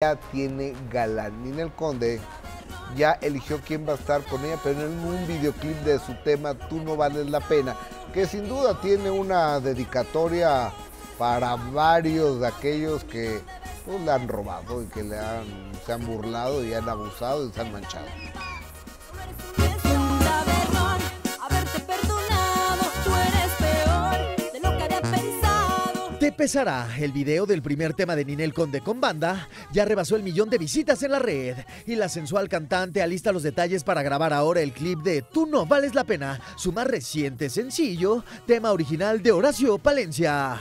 ya tiene galán. Ninel Conde ya eligió quién va a estar con ella, pero en un videoclip de su tema Tú no vales la pena, que sin duda tiene una dedicatoria para varios de aquellos que pues, le han robado y que le han, se han burlado y han abusado y se han manchado. Te pesará, el video del primer tema de Ninel Conde con banda ya rebasó el millón de visitas en la red y la sensual cantante alista los detalles para grabar ahora el clip de Tú no vales la pena, su más reciente sencillo, tema original de Horacio Palencia.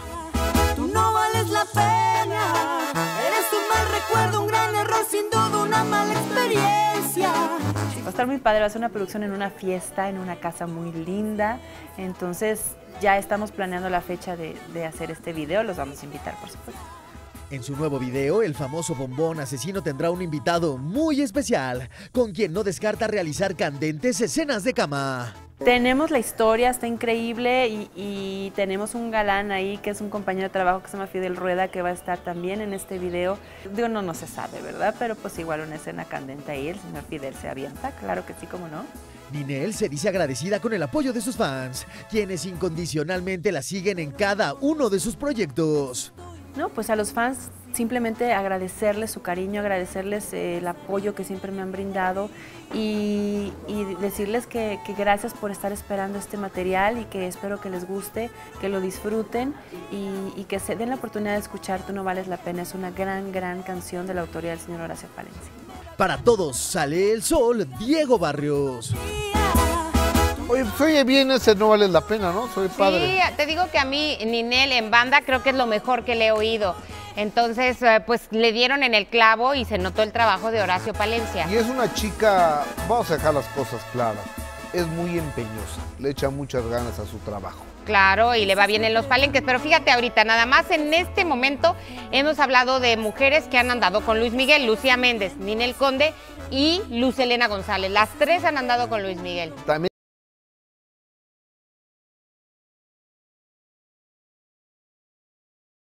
Tú no vales la pena, eres un mal recuerdo, un gran error, sin duda estar muy padre, va a ser una producción en una fiesta, en una casa muy linda, entonces ya estamos planeando la fecha de, de hacer este video, los vamos a invitar por supuesto. En su nuevo video, el famoso bombón asesino tendrá un invitado muy especial, con quien no descarta realizar candentes escenas de cama. Tenemos la historia, está increíble y, tenemos un galán ahí que es un compañero de trabajo que se llama Fidel Rueda que va a estar también en este video. Digo, no, no se sabe, ¿verdad? Pero pues igual una escena candente ahí, el señor Fidel se avienta, claro que sí, como no. Ninel se dice agradecida con el apoyo de sus fans, quienes incondicionalmente la siguen en cada uno de sus proyectos. No, pues a los fans simplemente agradecerles su cariño, agradecerles eh, el apoyo que siempre me han brindado y, y decirles que, que, gracias por estar esperando este material y que espero que les guste, que lo disfruten y, y, que se den la oportunidad de escuchar Tú no vales la pena. Es una gran, gran canción de la autoría del señor Horacio Palencia. Para todos sale el sol, Diego Barrios. Pues, oye bien ese no vale la pena, ¿no? Soy padre. Sí, te digo que a mí Ninel en banda creo que es lo mejor que le he oído. Entonces, eh, pues le dieron en el clavo y se notó el trabajo de Horacio Palencia. Y es una chica, vamos a dejar las cosas claras, es muy empeñosa, le echa muchas ganas a su trabajo. Claro, y le va bien en los palenques, pero fíjate ahorita, nada más en este momento hemos hablado de mujeres que han andado con Luis Miguel, Lucía Méndez, Ninel Conde y Luz Elena González. Las tres han andado con Luis Miguel. También